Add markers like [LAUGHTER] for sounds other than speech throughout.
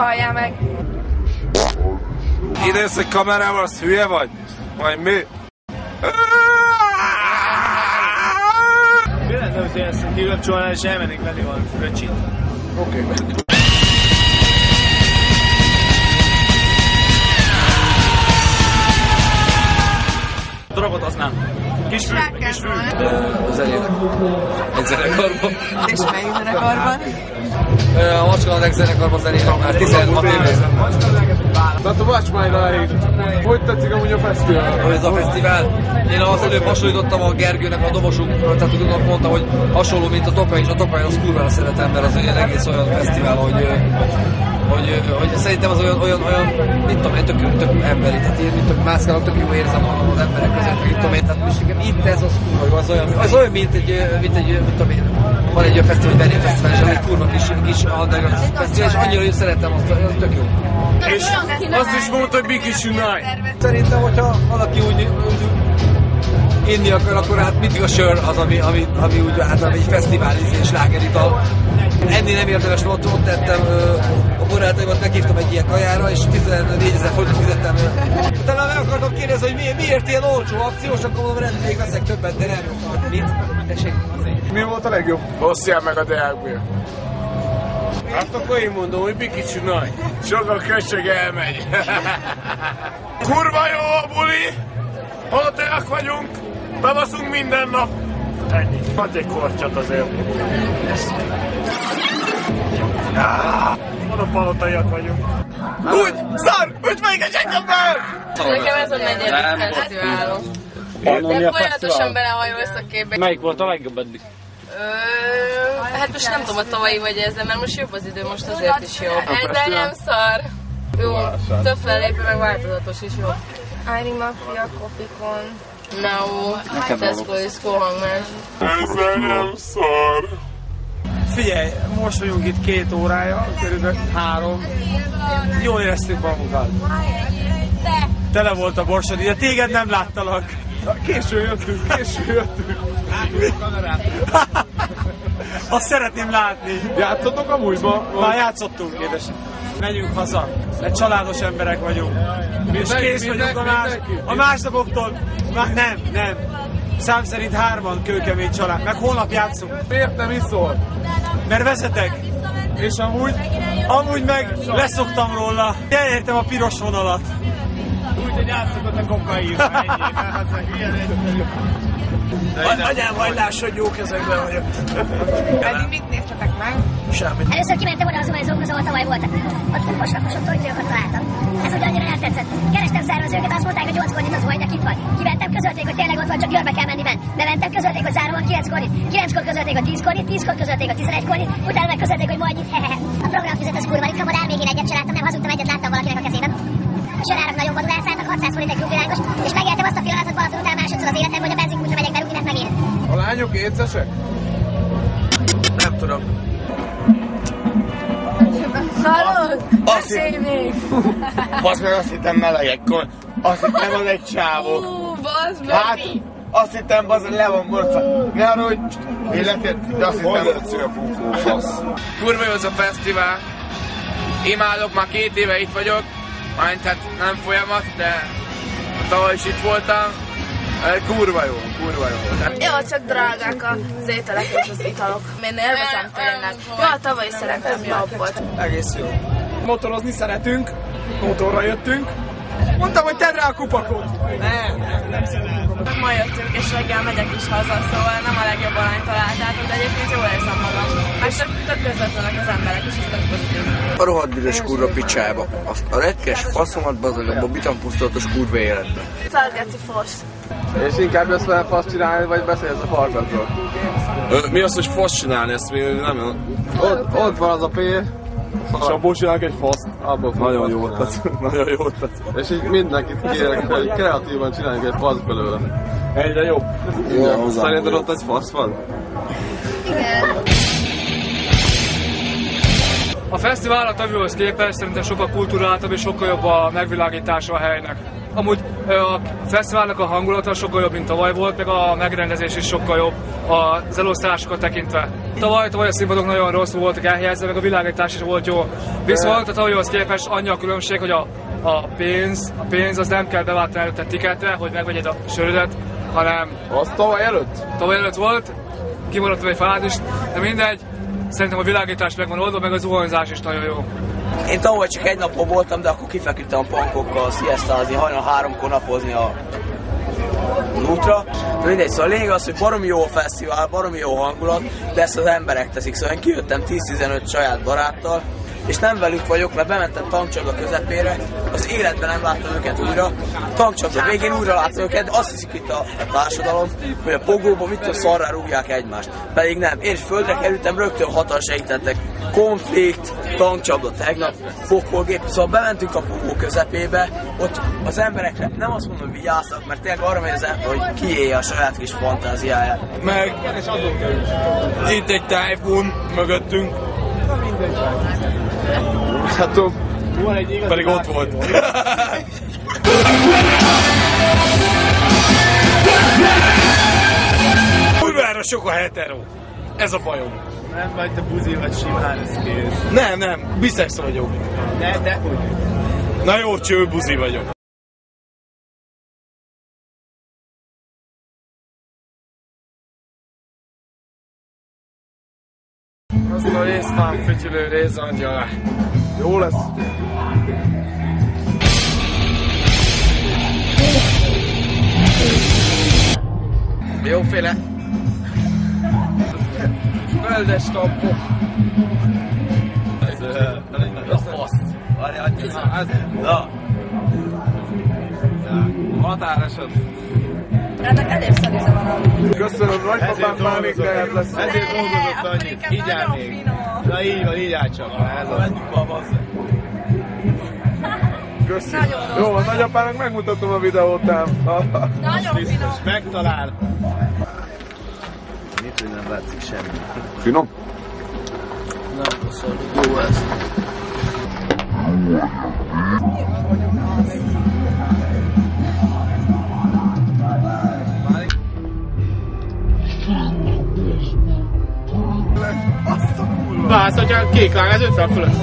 Halljál meg! Ide egy kamerával, az hülye vagy? Vagy mi? Mi lenne, hogy ezt kikapcsolnál és elmennénk venni valami fröccsit? Oké. Drogot az nem. Kis fű, kis fű. zenének. Egy zenekarban. És melyik zenekarban? A Macskalanek zenekarban zenének már 16 éve. Tehát a Watch My Ride. Hogy tetszik amúgy a fesztivál? Hogy ez a fesztivál. Én az előbb hasonlítottam a Gergőnek a dobosunkról, tehát tudod, mondta, hogy hasonló, mint a Tokaj, és a Tokaj az kurvára szeretem, mert az olyan egész olyan fesztivál, hogy hogy, hogy szerintem az olyan, olyan, olyan mit tudom én, tök, tök emberi, tehát én, mint tök mászkálok, tök jó érzem magam az emberek között, mit tudom én, tehát most inkább itt ez az kurva, az olyan, az olyan, mint egy, mint egy, mit tudom én, van egy olyan fesztivál, hogy Berlin Fesztivál, és ami kurva kis, kis underground fesztivál, és annyira, hogy szeretem azt, az tök jó. És azt is mondta, hogy Bikis Unite. Szerintem, hogyha valaki úgy, úgy inni akar, akkor hát mindig a sör az, ami, ami, ami úgy, hát ami egy fesztivál és lágerital. Ennél nem érdemes, ott, ott tettem ö, a barátaimat, meghívtam egy ilyen kajára, és 14 ezer forintot fizettem. Utána meg akartam kérdezni, hogy miért, miért ilyen olcsó akciós, akkor mondom, rendben, még veszek többet, de nem. Mit? Tessék. Mi volt a legjobb? Bosszjál meg a deákból. Hát akkor én mondom, hogy Bikis Unite. Sok a kösség elmegy. [LAUGHS] Kurva jó a buli! Hateak vagyunk! Bebaszunk minden nap! Ennyi. Hadd egy kortyot azért. Monopalotaiak vagyunk. Úgy! Szar! Üt még egy egyetemben! Nekem ez a negyedik fesztiválom. De folyamatosan belehajolsz a képbe. Melyik volt a legjobb eddig? Ö, hát most nem tudom a tavalyi vagy ezzel, mert most jobb az idő, most azért is jobb. Ezzel nem szar. Jó, több fellépő, meg változatos is jó. Ári Mafia, Kopikon, Nao, Tesco Disco hangmás. Ezzel nem szar. Figyelj, most vagyunk itt két órája, körülbelül három. Jól éreztük magunkat. Tele volt a borsod, de téged nem láttalak. Késő jöttünk, késő jöttünk. [LAUGHS] Azt szeretném látni. Játszotok amúgyba? Már játszottunk, édesem. Menjünk haza, mert családos emberek vagyunk. És kész vagyunk a, más, a másnapoktól. Má, nem, nem. Szám szerint hárman kőkemény család. Meg holnap játszunk. Miért nem iszol? Mert vezetek. És amúgy? Amúgy meg leszoktam róla. Elértem a piros vonalat. Úgy, hogy átszokott a kokain. [LAUGHS] Anyám hajlás, hogy jó kezekben vagyok. Eddig mit néztetek meg? Semmit. Először kimentem oda az zuhanyzókhoz, ahol tavaly voltak. Ott mosrakosott tojtőjöket találtam. Ez ugye annyira nem tetszett. Kerestem szervezőket, azt mondták, hogy 8 kornit az zuhanynak itt van. Kimentem, közölték, hogy tényleg ott van, csak Győrbe kell menni bent. Bementem, közölték, hogy záróan 9 kornit. 9 kor közölték, hogy 10 kornit, 10 kor közölték, hogy 11 kornit. Utána meg közölték, hogy majd itt hehehe. A program fizet az kurva, itt hamar még én egyet sem láttam, nem hazudtam, egyet láttam valakinek a kezében. A sörárak nagyon vadul elszálltak, 600 forint egy klubvilágos, és megéltem azt a pillanatot Balaton után másodszor az életemben, hogy a benzinkútra megyek berúgni, mert megint. A lányok écesek? Nem tudom. Hallod? Azt Beszélj még! Basz meg azt hittem melegek, azt hittem az egy csávó. Ú, bazd meg! Hát, azt hittem, bazd, le van borca. Ne arra, hogy életet, de azt hittem... Kurva jó az a fesztivál. Imádok, már két éve itt vagyok. Már hát nem folyamat, de tavaly is itt voltam. Kurva jó, kurva jó. Tehát Jó, csak drágák az ételek és az italok. Én élvezem tényleg. Jó, a tavalyi szerintem jobb volt. Egész jó. Motorozni szeretünk, motorra jöttünk. Mondtam, hogy tedd rá a kupakot. Nem, nem, nem szeretem. Ma jöttünk, és reggel megyek is haza, szóval nem a legjobb arányt találtátok, de egyébként jól érzem magam. Meg tök, tök közvetlenek az emberek, és ez tök pozitív. A rohadt büdös kurva picsába. Azt a retkes faszomat bazag a bobitan pusztulatos kurva életbe. Szalgeci fos. És inkább jössz vele faszt csinálni, vagy beszélsz a farkatról? Mi az, hogy fasz csinálni? Ezt még nem... Ott, ott van az a pér, és abból csinálok egy faszt, abból Nagyon jó ötlet. Nagyon jó ötlet. És így mindenkit kérek, hogy kreatívan csináljunk egy fasz belőle. Egyre jobb. Igen. Szerinted ott egy fasz van? A fesztivál a tavőhöz képest szerintem sokkal kulturáltabb és sokkal jobb a megvilágítása a helynek. Amúgy a fesztiválnak a hangulata sokkal jobb, mint tavaly volt, meg a megrendezés is sokkal jobb az elosztásokat tekintve. Tavaly, tavaly a színpadok nagyon rosszul voltak elhelyezve, meg a világítás is volt jó. Viszont a tavalyhoz képest annyi a különbség, hogy a, a pénz, a pénz az nem kell beváltani előtte tiketre, hogy megvegyed a sörödet, hanem Az tavaly előtt? tavaly előtt volt, kimaradtam egy fázist, de mindegy, szerintem a világítás meg van oldva, meg a zuhanyzás is nagyon jó. Én tavaly csak egy napon voltam, de akkor kifeküdtem a pankokkal sziasztázni, hajnal háromkor napozni a útra. De mindegy, szóval a lényeg az, hogy baromi jó a fesztivál, baromi jó hangulat, de ezt az emberek teszik. Szóval én kijöttem 10-15 saját baráttal, és nem velük vagyok, mert bementem tankcsapda közepére, az életben nem láttam őket újra. Tankcsapda végén újra láttam őket, de azt hiszik itt a, a társadalom, hogy a pogóban mit tudom szarrá rúgják egymást. Pedig nem, én is földre kerültem, rögtön hatan segítettek. Konflikt, tankcsapda tegnap, fokolgép, szóval bementünk a pogó közepébe, ott az emberekre nem azt mondom, hogy vigyáztak, mert tényleg arra megy az ember, hogy kiélje a saját kis fantáziáját. Meg itt egy tájfun mögöttünk. Hát ó, pedig ott volt. Kurvára sok a hetero. Ez a bajom. Nem vagy te buzi, vagy simán ez kész. Nem, nem, biszex vagyok. Ne, de hogy? Na jó, cső, buzi vagyok. Azt a résztán fütyülő rézangyal. Jó lesz. Jóféle. Földes tampok. A fasz. Várjál, ez... Na. Határeset. Ennek elég szagüze van a... Köszönöm, nagypapám már még lehet lesz. Ezért dolgozott annyit. Így áll még. Na így van, így áll csak. Ez az. Köszi. Jó, van, nagyapának megmutatom a videót ám. Nagyon finom. Megtalál. Mit, hogy nem látszik semmi. Finom? Bász, hogyha kék lág, ez 50 fölött.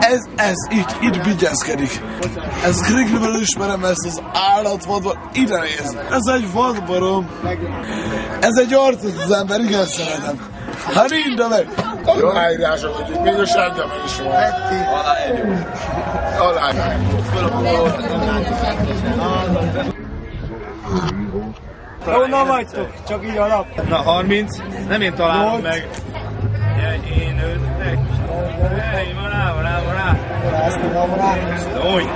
Ez, ez így, itt vigyázkedik. Ez Krigliből ismerem ezt az állatvadban. Ide néz. Ez egy vadbarom. Ez egy arcos az ember, igen szeretem. Hát minden meg. Aláírások, hogy még a sárga is van. Aláírások. Honnan vagytok? Csak így alap. Na 30, nem én találom meg. Én őt Hey, maná, maná, maná. Úgy.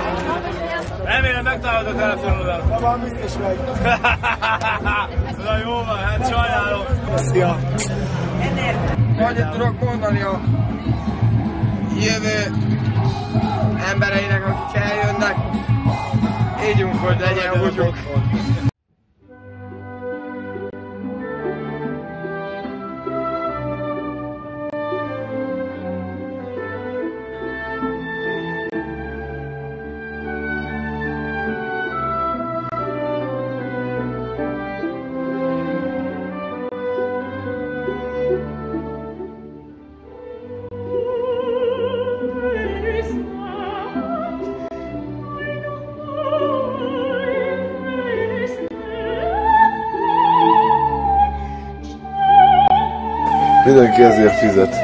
Remélem megtalálod a telefonodat. Na van, biztos meg. [LAUGHS] Na jó van, hát sajnálom. Szia. Annyit tudok mondani a jövő embereinek, akik eljönnek. едем куда-нибудь. Mindenki ezért fizet.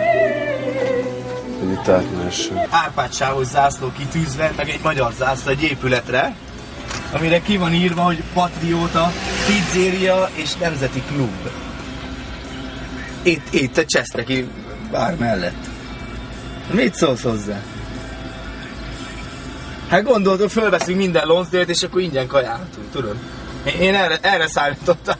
Hogy itt átmehessen. Árpád zászló kitűzve, meg egy magyar zászló egy épületre, amire ki van írva, hogy Patrióta, Pizzeria és Nemzeti Klub. Itt, itt a Cseszteki bár mellett. Mit szólsz hozzá? Hát gondoltam, fölveszünk minden loncdőt, és akkor ingyen kajálhatunk, tudod? Én erre, erre számítottam.